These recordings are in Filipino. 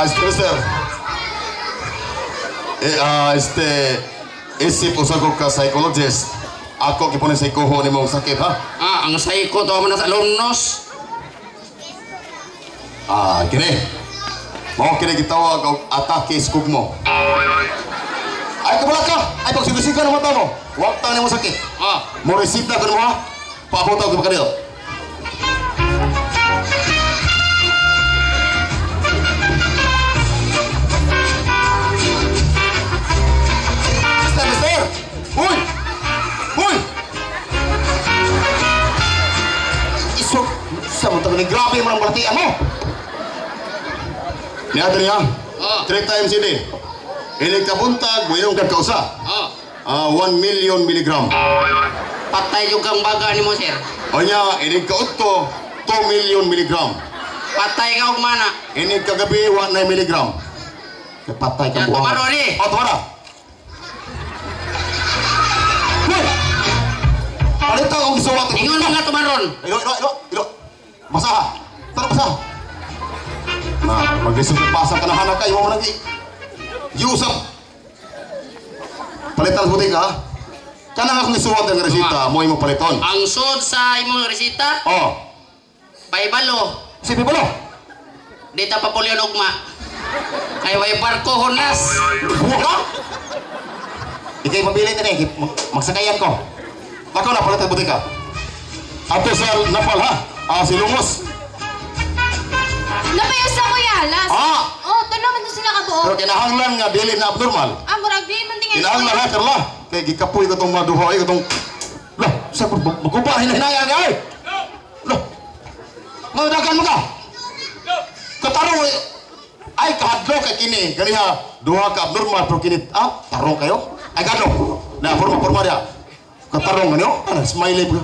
Ah, este, mister. Eh, ah, este, isip usag ko ka psychologist. Ako kipunin sa ikuho ni mong sakit, ha? Ah, ang psycho to man sa alumnos. Ah, kini. Mao kini gitawag og atake sa kugmo. Ay, kabala ka! Ay, mata mo. Huwag tayo mo sakit. Ah, Mo resita ka mo, ha? Paabot ka sa mo tayo grabe mo ang balatian mo. Niya niya. Ah. Three times a day. Ini kabuntag, mayroong ka kausa. ah. Ah, 1 million milligram. Patay yung kang baga ni mo, sir. O niya, ini kautto, 2 million milligram. Patay ka og mana. Ini kagabi, 1 na milligram. Kapatay ka Yan, buwan. tumaro ni. O, tumara. Hoy! Palito akong gisuwat. Ingon na nga tumaron. Ilo, ilo, ilo, ilo. Basaha. Tara, basaha. Na, mag-isip basa ka na hanap kayo mo lagi. Yusuf. Palitan sa butika, ha? Kanang akong isuwat ng resita, mo mo paliton. Ang sud sa imong resita, Oh, paibalo. si Pipolo. Di ta pa pulyon ugma. Kay way barko hunas. Buwa ka? Ikay mabili na eh, magsakayan ko. Ako na, palitan sa butika. Ato sa Napal, ha? Ah, si Lumos. Napayos sa kuya. Ah! Oh, to naman na sila kabuo. Pero kinahanglan nga, dili na abnormal. Ah, murag di man tingin. Kinahanglan ha, Carla. Kaya gikapoy ko itong maduhoy ko itong... Lah, sa magkupa, hinahinayang ka eh. Lah, madagan mo ka. Katarong eh. Ay, kahadlo kay kini. Kani ha, duha ka abnormal, pero kini, ah, tarong kayo? Ay, gano. Na, forma, forma dia. Katarong ano? Ano, smiley ba?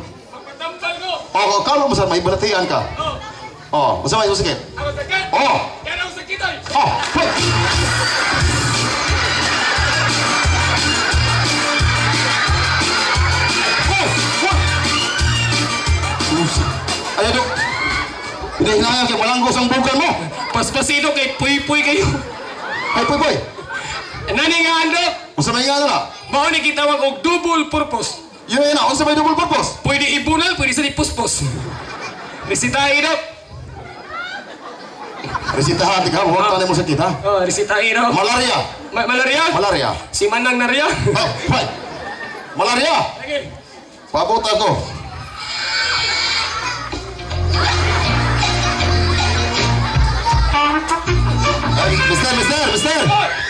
Pagtampal ko! Oh, kalo mo sa may balatian ka. Oh, masa may sakit? Ako sakit! Oh, Yan ang sakit ay! oh, wait. Ayaw dok. Hinahinayang kay malanggos ang bugan mo. Paspasino kay puy-puy kayo. Ay, boy, boy. Nani nga andok? Unsa may nga na? Mao ni kitawag og double purpose. Yun na. Unsa may double purpose? Pwede ibunal, pwede sa ipuspos. Resita idok. Resitahan, tika. Huwag tanay mo sakit, ha? Oh, resita idok. Malaria. Ma malaria? Malaria. Si Manang Narya. Oh, hoy. Malaria. Lagi. Pabot ako. Ay, mister, mister, mister!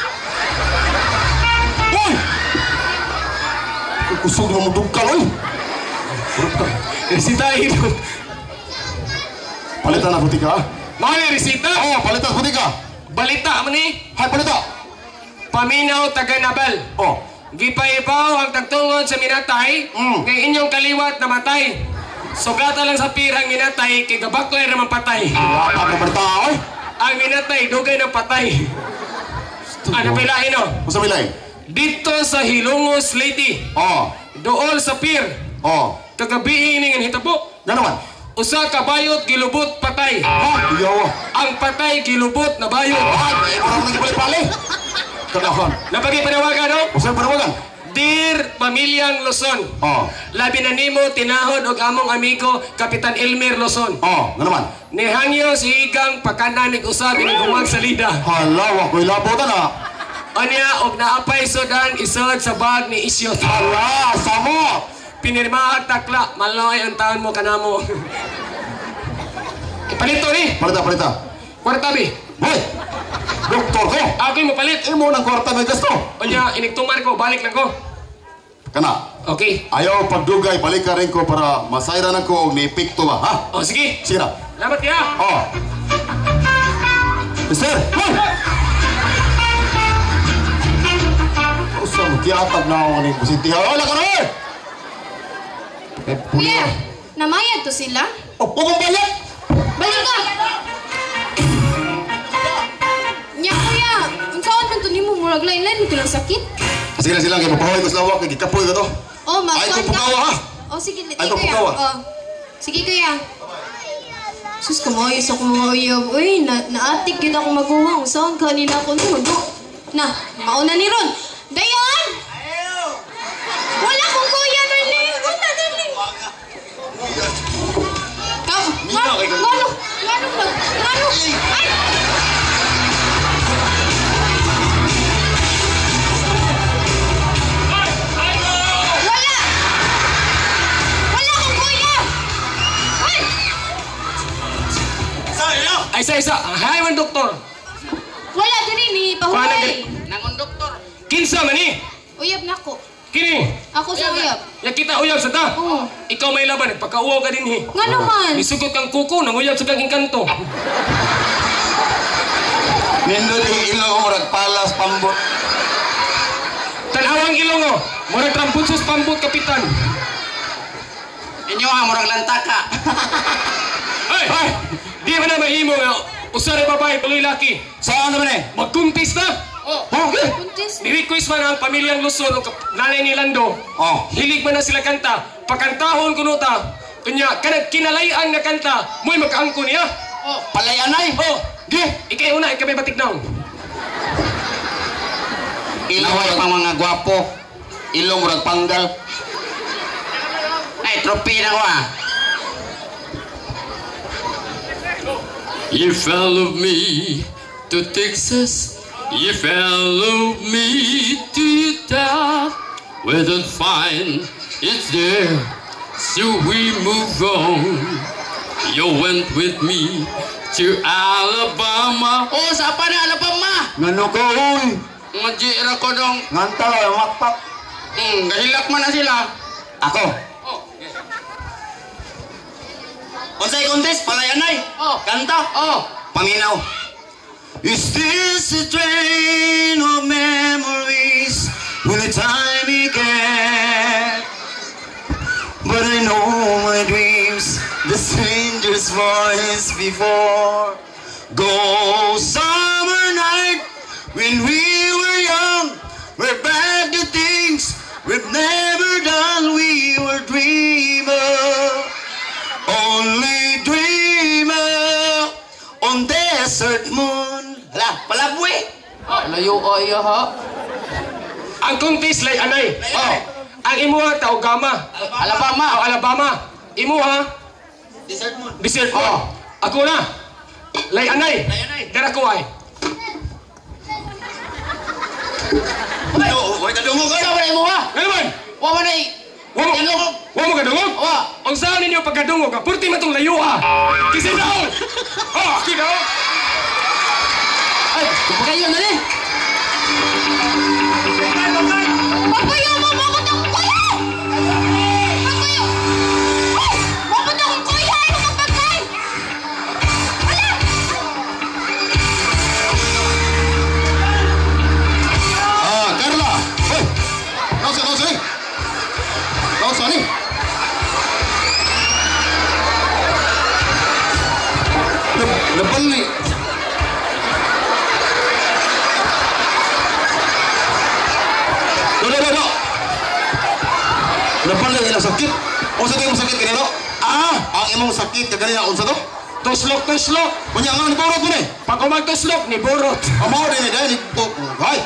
Kusog na mo dugkal, uy! Resita idok. Palitan na ha? Mao ni resita. Oo, palitan butika! Balita mo ni. Hay, palita! Paminaw taga Nabal. Oh, Gipaibaw ang tagtungod sa minatay Mm. kay inyong kaliwat namatay. Sugata lang sa pirang minatay kay gabaklay naman patay. wala ka balita, oy! Ang minatay dugay ng patay. Ano pilahin no? May lain? Dito sa Hilongos Lady, Oh, dool sa pier, oh. kagabi ini nga hitabo. Nga naman. Usa ka bayot gilubot patay. Ha? Iyaw. Ang patay gilubot na bayot. Ay, parang nang pali-pali. Kanahan. Napagi panawagan no? Usa panawagan? Dear Pamilyang Luzon, Oh, labi na nimo tinahod og among amigo Kapitan Elmer Luzon. oh. Nga naman. Nihangyo si Igang pagkananig usab ini humag salida. Hala, wako'y labotan, ha? Anya og naapay sudan isod sa bag ni Isyot. Hala, samo! Pinirmahat takla, maloy ang taon mo kanamo. Ipalito ni, Palita, palita. kwarta bi. Boy! Doktor ko! Ako mo palit. Imo ng kwarta may gasto. Anya, iniktumar ko, balik lang ko. Kana, Okay. ayaw pagdugay, balik ka rin ko para masayra na ko og niipikto ba, ha? O sige, Sige na. salamat kaya. Oh. Mister! Hoy! Usa mo kiatag na ako ni Busintiha. Wala ka na eh! Eh, puli Kuya, na. namayad to sila? Oh, huwag bayad! Balik ka! Nya kuya, ang saan man to nimo murag lain-lain mo lang sakit? Sige na silang, kaya mapahoy ko sa lawak, kaya gikapoy ko to. Oh, Ay, masuan kung pukawa, ha? Oh, sige, liti Ay, kung kuya. pukawa. Oh. Sige kuya. Sus, kamayos ako mga uyab. Uy, na naatik yun ako maguwang. Saan kanina ako nudo? Na, mauna ni Ron. Dayan! Wala kong kuya, Dali. Wala, Dali. Ka, nga, ngano, ngano, ngano, ngano, ay! Wala! Wala kong kuya! Ay! Ay, isa, isa. Hay, man, doktor. Wala din ni Paano pahuway. Kinsa man ni. Uyab na ako. Kini. Ako sa uyab. Ya kita uyab sa ta. Oo. Ikaw may laban, pagkauwaw ka din hi. Nga naman. Isugot kang kuko, nanguyab sa kang inkanto. Nindot yung ilong ko murag palas pambot. Tanawang ilong o. Murag tramputsos pambot, kapitan. Inyo ha, murag lantaka. Ay! Ay! Di man na mahimo nga. Usari babae, tuloy laki. Saan naman eh? Magkuntis na. Oh, Oh, okay. Ni-request man ang pamilyang Luzon o nanay ni Lando. Oh. Hilig man na sila kanta. Pagkantahon ko nuta. Kanya, kanag kinalayan nga kanta. Mo'y magkaangko niya. oh. Palayanay. Oh, di. Ikay una, ikay may batik naon. Ilaway pang mga gwapo. Ilong murag panggal. Ay, tropi na ko ah. You follow me to Texas. You follow me to Utah. We don't find it's there, so we move on. You went with me to Alabama. Oh, sa pa na Alabama. Ngano ko, uy. Mga jira ko dong. Nganta lang, makpak. Hmm, gahilak man na sila. Ako. Unsay contest? Palayanay. Oh. Kanta? Oh. Paminaw. Is this a train of memories when the time began? But I know my dreams, the stranger's voice before. Go summer night when we were young, we're back to things we've never done. We were dreamers. Palabwe. Layo ko iyo ha. Ang kuntis lay anay. Oh. Ang imuha tao gama. Alabama. Oh, Alabama. Imuha. Desert moon. Desert mo. Oh. Ako na. Lay anay. Lay anay. Dara ko ay. Huwag ka dungo Sa wala mo ha? Ano man? Wa man ay. Wa mo, Tingog. wa mo kadungog? Wa. Ang saan ninyo pagkadungog? Purti man tong layo ha. Kasi daw. Oh, kinaw. Ay, kupakayo na rin. Ni Borot. Amo din ni dahil oh, hay.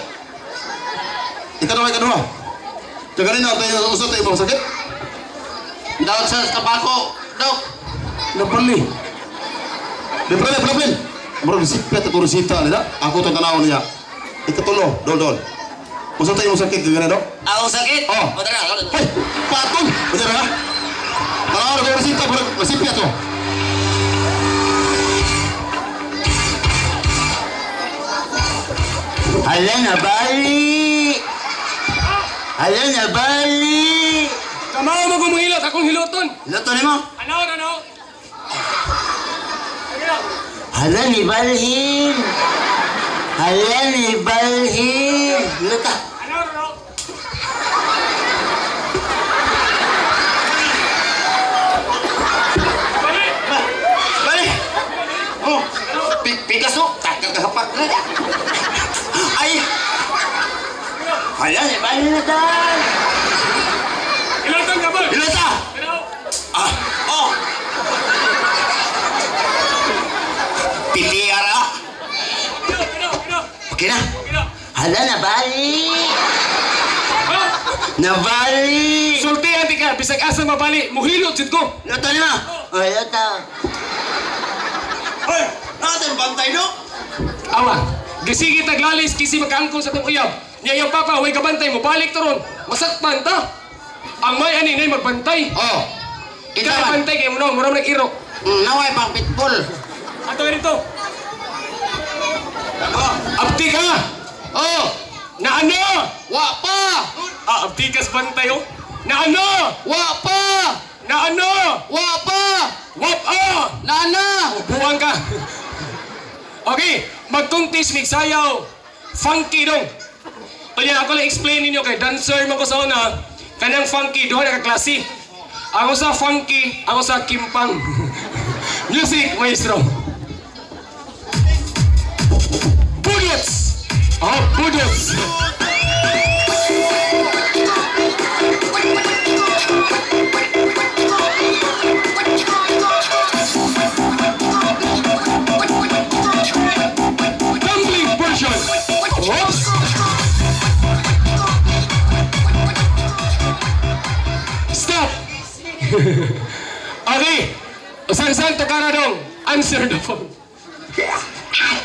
Ikaduha, ikaduha. Kaganina tayo unsa tayo imong sakit? Daot sa tabako. Dok. Nabali. Deprele, problem. Murag sipet at resita nila. Ako to tanaw niya. Ikatulo, dol dol. Unsa tayo imong sakit kaganina do? Ako sakit. Oh. O tara. Hoy, patong. Bener ha? Tanaw na resita murag masipet to. Hala na bali. Hala na bali. Kamao mo gumuhilot, akong hiloton. Ni mo. Ano, ano? Hala ni Balhin. Hala ni Balhin. Lata. Ano, ano? Balik! Bali. Oh, Pi- Picasso. Kakakahapak na. Ayan, ibahin na tan! Ilatan ka ba? Ilatan! Ah, oh! Pipiar! Okay na? Hala, nabali! Nabali! Sulti, ati ka! Bisag asa mabali! Muhilot, sit ko! Ilatan na! Oh, oh ilatan! Hoy! Natin, bantay no? Awa! Gisigi taglalis, kisi makaangkong sa itong! Niya yung papa, huwag kabantay mo, balik to ron. Masakpan ta. Ang may ani nay magbantay. Oh. Ikaw bantay kay mo no, murang nag-iro. Mm, naway pang pitbull. Ato dito. Abdi ka! Oh. Na ano? Wa pa. Ah, abdi kas bantay oh. Na ano? Wa pa. Na ano? Wa pa. Wap ah! Nana. Buwang ka. Okay, magkungtis mig sayaw. Funky dong. Kaya ako lang explain ninyo kay dancer mo ko sa una. Kanang funky doon nakaklase. Ako sa funky, ako sa kimpang. Music, maestro. Budots! Oh, budots! okay. Usang-sang to ka na dong. Answer the phone.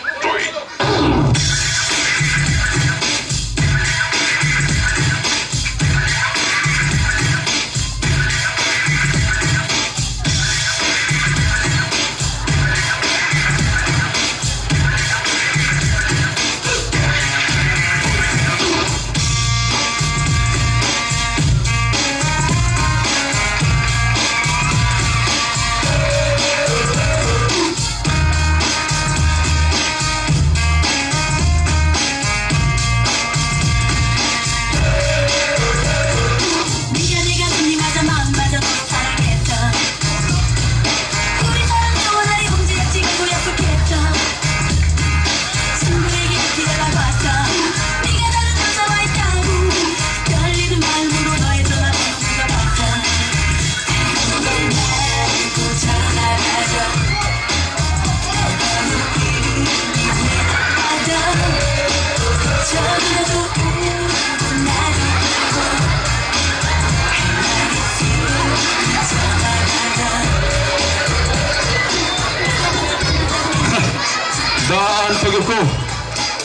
ko.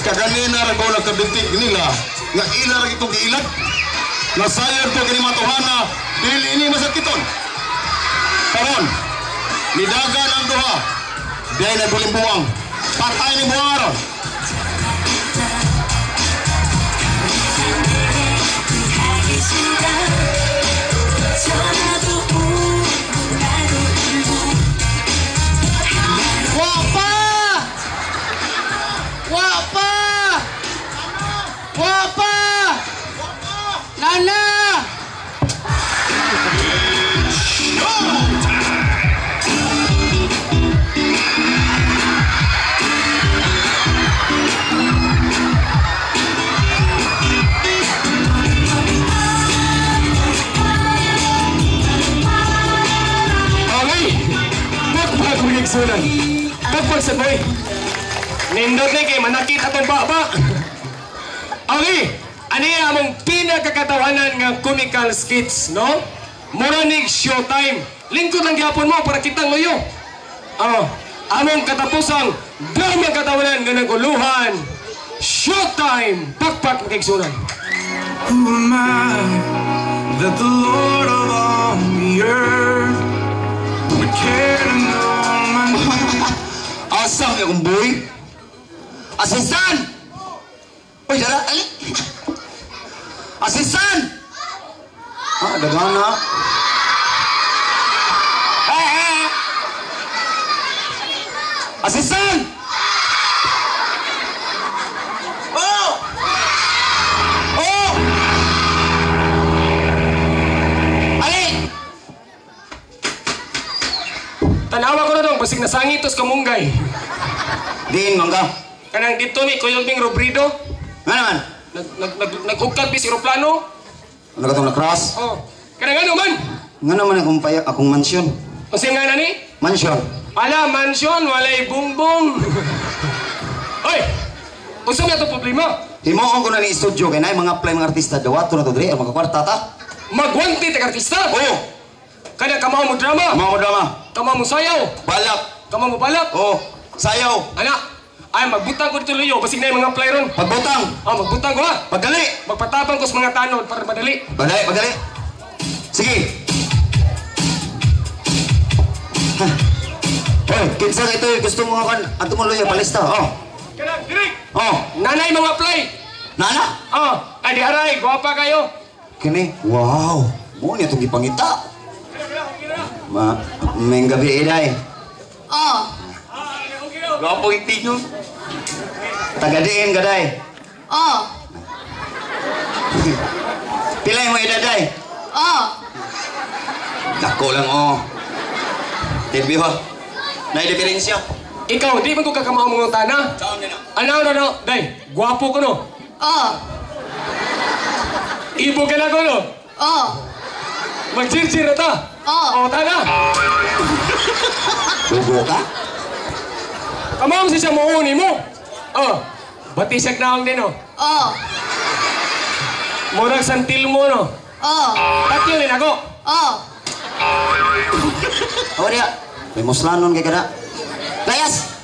Kaganina ra ko nagkabintig nila. Nga ila ra itong giilag. Nasayod ko kini matuhana. Dili ini masakiton. Karon, nidagan ang duha. Dahil naguling buwang. Patay ni buwang aron. Pagpag mo yung sunan. Pagpag sa boy. Nindot na kay manakit atong baba. Okay. Ano yung among pinakakatawanan nga comical skits, no? Muranig showtime. Lingkod lang gyapon mo para kitang luyo. Oh, among katapusang drama katawanan nga naguluhan. Showtime! Pakpak magigsunan. Who am I that the Lord of all the earth Asam ya kong boy. Asisan! Uy, dala, ali. Asisan! Ah, dagang na. Eh, nasangitos kamunggay. Din, mangga. Kanang dito ni Kuya Bing Robrido, Nga naman. nag nag nag nagugkad bis eroplano. Ano ka itong nakras? Oh. Kanang ano man? Nga naman akong, paya, akong mansyon. O siya nga na ni? Mansyon. Ala, mansion, walay bumbong. Oy! Unsa na to problema? Himuon ko na ni studio kay nay mga play mga artista dawato na to dre ang mga kwarta ta. Magwanti tag artista. Oh, Kada kamaw mo drama. mga drama. Kamaw mo sayaw. Balak. Kamaw mo balak. Oh, sayaw. Anak, ay magbutang ko dito luyo. Basig na yung mga play ron. Pagbutang. Ah, magbutang ko ha. Pagdali. Magpatapang ko sa mga tanod para madali. Pagdali, pagdali. Sige. Hoy, kinsa ka ito gusto mo kan ato mo luya palista. Oh. Kanang, direk. Oh, Nanay mga play. nana. Ah, ay di aray, gwapa kayo. Kini. Wow. Mo ni itong gipangita. Ma, may gabi iday. Oh. Gapo iti nyo. Tagadiin ka day. Oh. Pilay mo idaday. Oh. Dako lang oh. TV ho. Na diferensya. Ikaw, di man ko kakamaw mga tana. Saan nila? Ano, ano, ano, day, gwapo ko no. Oh. Ibo ka na ko no. Oh. Magsirtsir na ta. Oh. O, tana. Bugo ka? Kamaw si siya muuni mo. Oh, batisag na ang din no. Oh. Murag santil mo no. Oh. Tatyo rin ako. Oh. Awa dia. May muslanon kay kada. Layas.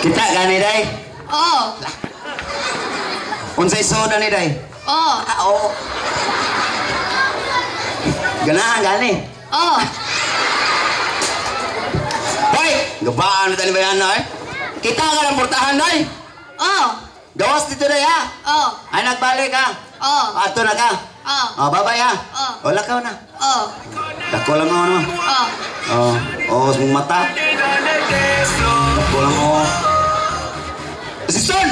Kita gani day. Oh. Unsay soda ni day? Oh. Ah, oo. Ganahan gani. Oh. Hoy, gabaan na tali bayan na eh. Kita ka ng portahan day. Oh. Gawas dito day ha. Oh. Ay nagbalik ha. Oh. Ato na ka. Oh. Oh, babay ha. Oh. Wala ka na. Oh. Dako lang mo ano. Oh. Oh, oh, sa mata. Dako lang mo. Assistant!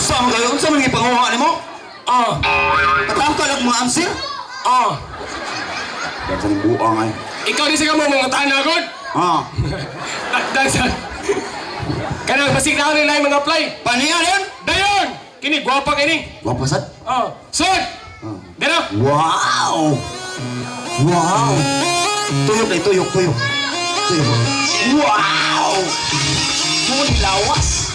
Saan kayo? Saan mga ipanguha ni mo? Oh, Katang ka lang mga answer? Oh. Yan sa buang ay. Ikaw di sa kamo mga tana god. Ah. Dansa. Kanang basig na ako nila yung mga play. Paniyan yan? Dayon! Kini, gwapa kini. Wapasad? Oh, sud! Oh. Dito! Wow! Wow! Tuyok na tuyok, tuyok. Tuyok. Wow! Muli lawas.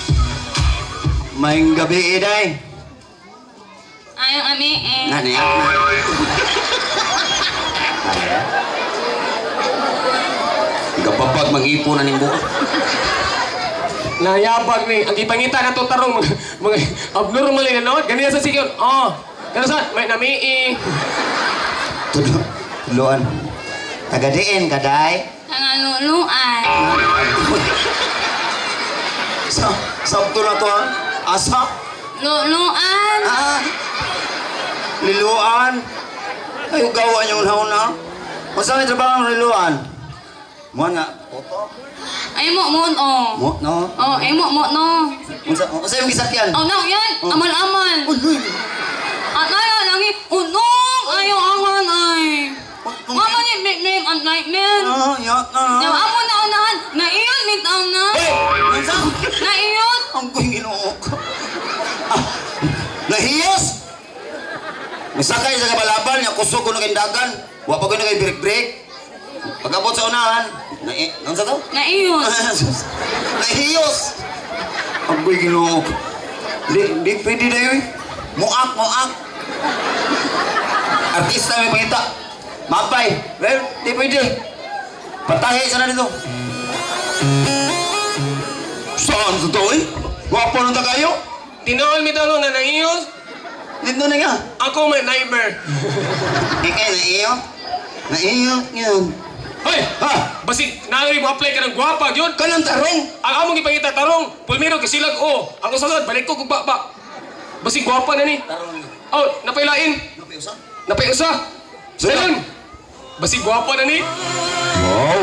Maing gabi iday. Ayong ami eh. Nani ya? Kapapag mag-ipo na nimbo. Nayabag ni, ang ipangita na itong tarong, mga, mga abnormal na noon. Ganyan sa sikyon. Oh, ganun sa, may namii. Tulo. Tuluan. Tagadiin ka, day. Nanganuluan. Sa, sabto na to, ha? Asa? Luluan. Ah, liluan. Ay, gawa niyong hauna. Kung saan may trabaho ng liluan? Mo nga. Oto. Ay mo mo oh. Mo, no? Oh, ay mo mo no. Kung saan, kung saan yung gisakyan? Oh, no, yan. Oh. Amal-amal. At ayaw lang eh. Unong ayaw aman ay. Mama ni name at nightmare. Ah, yak na. Yung amo na unahan, naiyon ni tao na. Hey! Kung saan? Naiyon. Ang kuing ginoo ko. Ah, nahiyos! Misakay sa kabalaban, niya kusog ko na kayong dagan. Wa pa ko na kayong break-break. Pagkabot sa unahan, na ang sa to? Naiyon. nahiyos! Ang kuing ginoo. Di, di pwede na yun. Muak, muak. Artista may pangita. Mapay. Well, di pwede. Patahe sana dito. Saan sa to eh? Wapo nung kayo? Tinoon mi talo na naiyos. Dito na nga. Ako may nightmare. Ikaw na iyo? Na iyo? Yun. Hoy! Ha? Basig, nangari mo apply ka ng gwapa, yun. Kanang tarong? Ang among ipangita tarong, pulmiro kisilag o. Ang usasan, balik ko kung ba. Basig gwapa na ni. Oh, napailain. Napaiusa. Sila. Dayon. Basig gwapa na ni. Wow.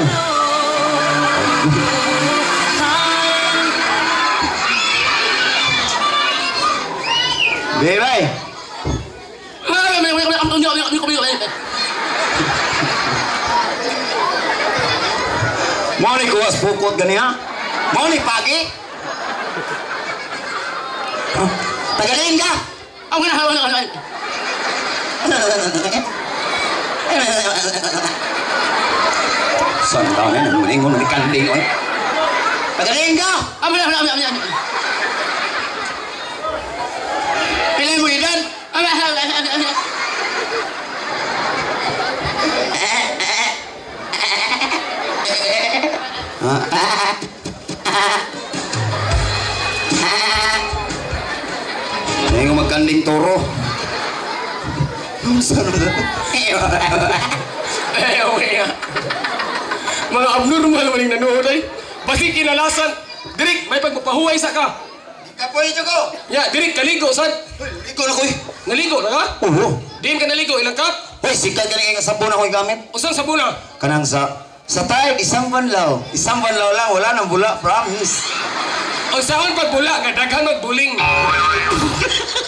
Bebay. Mau ni kuwas pukot gani ha? Mau ni pagi? Huh? Tagalin ka? Ang gana, ang gana, Saan tao na? Namuningon na ni kanding. oy. Magaling ka! Ami, ami, ami, ami, ami. Pilay mo edad! Ami, ami, ami, ami, ami. Ano yung magkanding toro? Eh. Mga abnormal man yung nanood ay. Basi kinalasan. Dirik, may pagpapahuway sa ka. Kapoy ito ko! Ya, dirik, kaligo, sad. Ikaw na ko eh! Naligo na ka? Oo! Diin ka naligo, ilang ka? Hoy, sikat ka na sabon ako gamit. Usang sabuna. Kanang sa... Sa tayo, isang banlaw. Isang banlaw lang, wala nang bula, promise. Ang saan pagbula, kadaghan magbuling.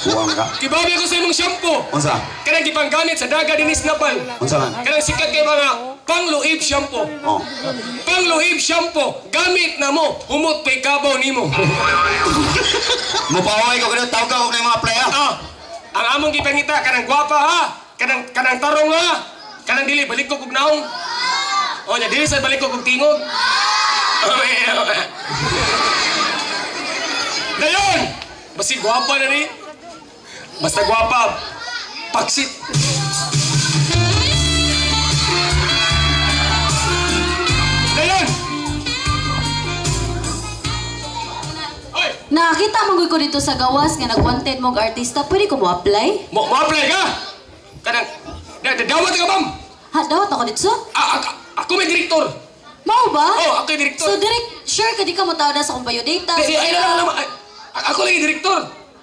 Buwang ka. Kibawi ko sa imong shampoo. Unsa? Kanang gipanggamit sa daga dinis napal. Unsa man? Kanang sikat kay mga pangluib shampoo. Oh. Pangluib shampoo, gamit na mo, humot pay kabaw nimo. Mupaway ko kanang tawag ako ng mga playa. ah, ang among gipangita kanang gwapa ha, kanang kanang tarong ha, kanang dili balik ko kog naong. O nya dili sa balik ko kog tingog. Dayon! Basi gwapa na ni. Basta gwapa, paksit. Dayon! Nakakita mo ko dito sa gawas nga nag-wanted mong artista. Pwede ko mo apply? Mo mo-apply ka? Kanang, da, da, dawat ka bam? Ha, dawat ako dito? A, a, ako may direktor. Mao ba? Oh, ako yung direktor. So, direct, sure ka di ka mo tawad sa kong biodata? Di, di, ay, lang naman. Ako lang yung direktor.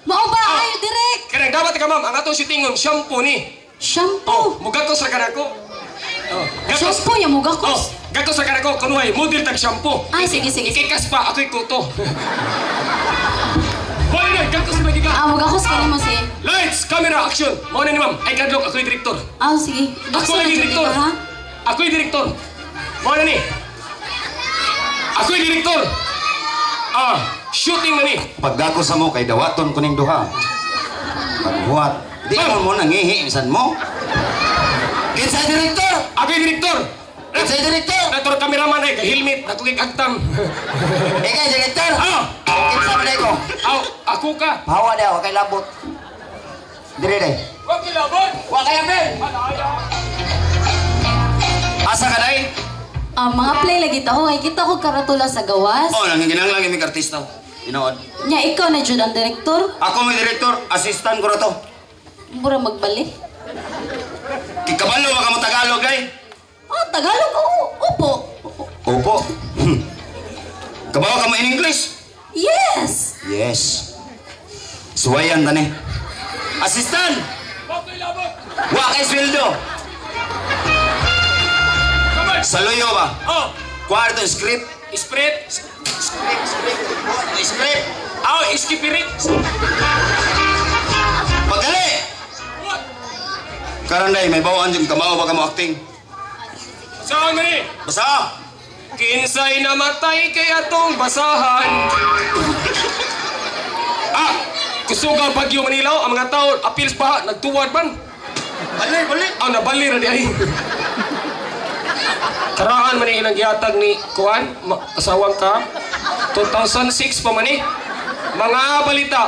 Mao ba? Ah. Ay, direct! Kanang dawat ka ma'am, ang atong shootingon, shampoo ni. Oh, Shampoo! mugatos ra kanako. Oh, gatos. Shampoo niya mo Oh, gatos ra kanako, kunuhay, model tag shampoo. Ay, sige, sige. Ikikas pa, ako'y kuto. Hoy na, gatos lagi ka. Ah, mo gakos ka mo si... Lights, camera, action. Mo na ni ma'am, ay kadlok, ako'y direktor. Ah, sige. Ako dyan, direktor. ha? Ako'y direktor. Mo na ni. Ako'y direktor. Ah, shooting na ni. Pagdako sa mo, kay dawaton ko ning duha. Pagbuhat. Di mo mo nangihi, misan mo. Kinsa direktor? Ako'y direktor. Kinsa direktor? Nator kameraman ay helmet, ako kay agtam. Ikaw direktor? Ah, Kinsa man ko? aw, ako ka. Hawa daw, kay labot. Dire dire. Wag kilabot. Wa kay apel. Asa ka dai? Ah, mga play lagi taho. Ay, kita ko karatula sa gawas. Oh, nang ginang lagi mi artista. Inood. Nya, ikaw na dyan ang direktor. Ako may direktor, assistant ko na to. Mura magbalik. Kikabalo ba ka mo Tagalog ay? Ah, Tagalog. Oo, opo. Opo. Hmm. Kabawa ka mo in English? Yes! Yes. Suwayan tani. Assistant! Wag kilabot. Wa kay sweldo. Saluyo ba? Oh, Kwarto script. spread. Script, script. Script. Aw, iskipirit. Pagkali! What? Karanday, may bawaan dyan kamaw ba ka mo acting? Saan ni? Basta! Kinsay namatay kay atong basahan. ah, kusuga Bagyo Manila ang mga tao appeals pa nagtuwad man. Balik, balik! Ang nabali ra di ay. Karaan man ilang gihatag ni Kuan, asawang ka. 2006 pa man eh. Mga balita.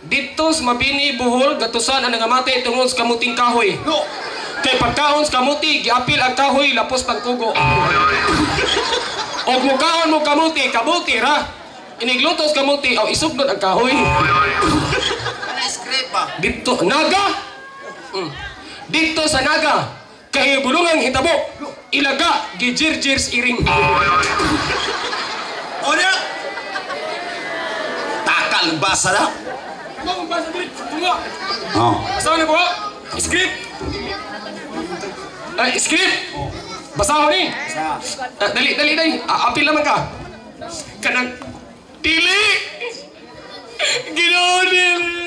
Dito sa Mabini, Bohol, gatusan ang nangamatay tungod sa kamuting kahoy. No! Kay pagkaon sa kamuti, giapil ang kahoy, lapos ng kugo. O mukaon mo kamuti, kabuti ra. Inigluto sa kamuti, o isugnod ang kahoy. Ano script ba? Dito, Naga! Mm. Dito sa Naga, kahibulungang hitabo, ilaga, gijirjirs iring. O niya! Takal basa na! Ano ba sa dito? Tunga! Oh. Basahan na po! Script! Ay, script! Basahon ni! Ah, dali, dali, dali! Ah, apil naman ka! Kanang... Dili! Ginoo, dili!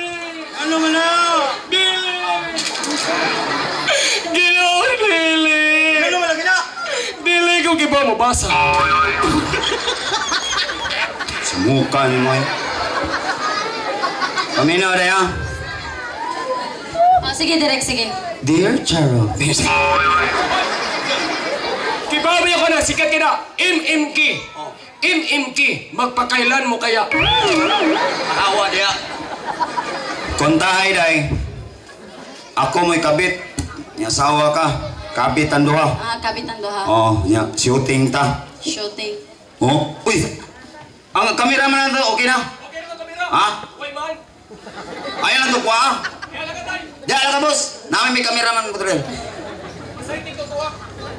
Ano man na? Dili! Ginoo, dili! Ano man na? Dili ko giba mo basa. Sa mukha ni mo eh. Paminaw na yan. Ah, sige, direct, sige. Dear Charo. Kibawi ako na, sikat ka na, MMK. MMK, magpakailan mo kaya? Awa dia. Kontahay day. Ako mo'y kabit. Nya asawa ka. Kabit ang duha. Ah, kabitan do ha. Oh, nya shooting ta. Shooting. Oh, uy. Ang kamera man na okay na? Okay na kamera. Ha? Uy, man. Ayan lang to kwa. ah. Kaya lang ka tayo. Diyan lang ka boss. Namin may cameraman mo tuwa.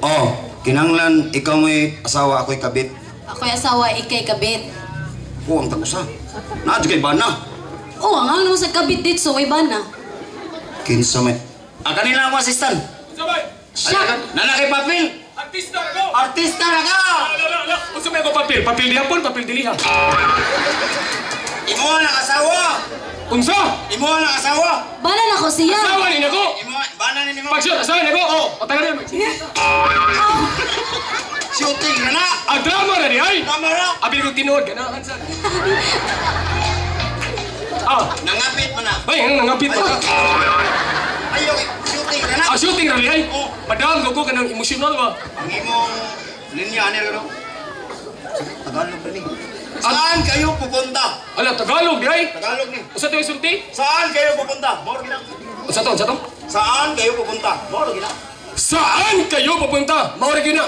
Oh, kinanglan ikaw mo'y asawa, ako'y kabit. Ako'y asawa, ikay kabit. Oh, ang tagusa. Nadyo kay bana. Oh, ang ano mo sa kabit dito, so iba na. Kinsa may. Ah, kanina ako assistant. Sabay. Siya! Nalaki papel. Artista na ko. Artista na ka. Ala, ala, ala. Unsa may ako papel? Papel dihapon, papel diliha. Imo ang asawa. Unsa? Imo ang asawa. Bala na ko siya! Asawa ni nako. Imo, bana ni mo. Pag-shoot, asawa ni nako. Oh, o tagal yan. Shooting na na. Ang drama na di ay. Kamera. Abi ko tinuod ganahan sa. Ah, Nangapit mo na. ay, ang nangapit pa ka. Ayo, shooting na na. Ah, shooting ra di ay. Madam ko ka ng emotional ba. Ang imong linya ni Lolo. Tagalog na ni. Saan kayo pupunta? Ala, Tagalog di ay. Tagalog ni. Usa to isulti? Saan kayo pupunta? Moro gina. Usa to, usa to. Saan kayo pupunta? Moro gina. Saan kayo pupunta? Maurag yun na.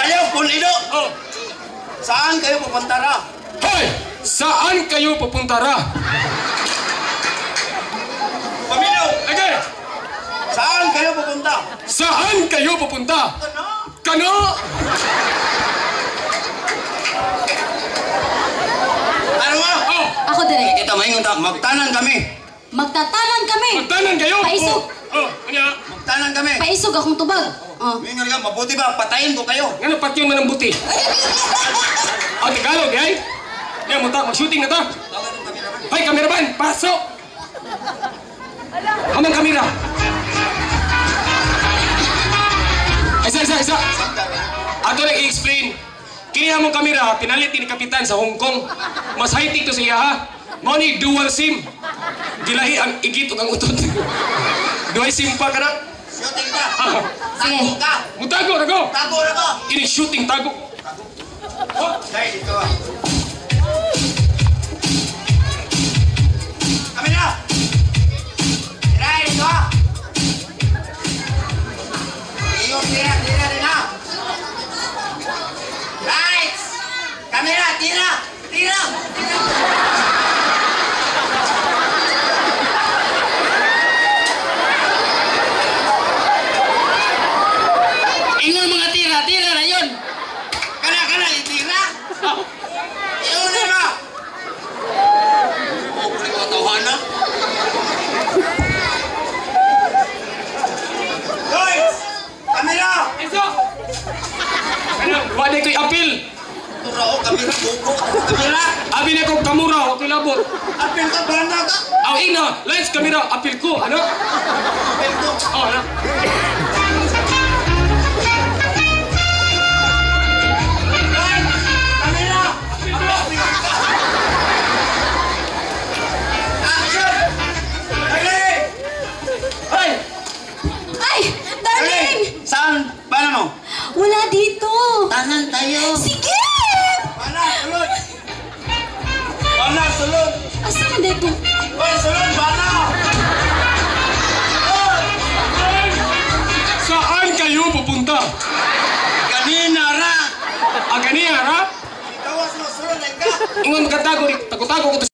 Kayo pulido. Oh. Saan kayo pupunta ra? Hoy! Saan kayo pupunta ra? Pamilyo. Again! Saan kayo pupunta? Saan kayo pupunta? Ano? Kano? Ano nga? Oh! Ako dire. Kita maingon ta, magtanan kami. Magtatanan kami! Magtanan kayo! Paisog! Oh! Ano? Magtanan kami. Paisog akong tubag. Oh. Mingon ka, mabuti ba? Patayin ko kayo. Ngano patyon man ang buti? Ang Tagalog, ay? Yan, munta, mag-shooting na ta. Hoy, kameraman, pasok! Hamang kamera. Isa, isa, isa. Ato na i-explain. Kini namong kamera, pinalit ni Kapitan sa Hong Kong. Mas high-tech to siya, ha? Ni dual SIM. Gilahi ang igit ug ang utot. Dual SIM pa ka na. Shooting ka. Ah, Tago ka. Mutago, tago! Tago na ka. Ini shooting tago. Oh, Dahil dito ah. Kami na. Dahil dito ah. Iyong tira, tira rin Kamera, tira. Tira. Ingon mga tira, tira na yun. Kana, kana, itira. Na ba? Oh, kulit ko tauhan na. Lights. Kamera. Ano, wala ko'y apil. O, kamera, buko. Kamera. Abi na ko kamura, wa ko'y labot. Apil ka, banda ka. Aw, ina, lights, camera, apil ko, ano? Apil ko. Oh, ano? Kamera. Saan? Paano mo? Wala dito! Tanan tayo. Sige! Sulod. Asa man dito? Hoy, sulod, bana. Saan kayo pupunta? Kanina ra. Ang kaniya, ha? Ikawas mo, sulod, ay ka. Ingon magkatago, tago-tago ko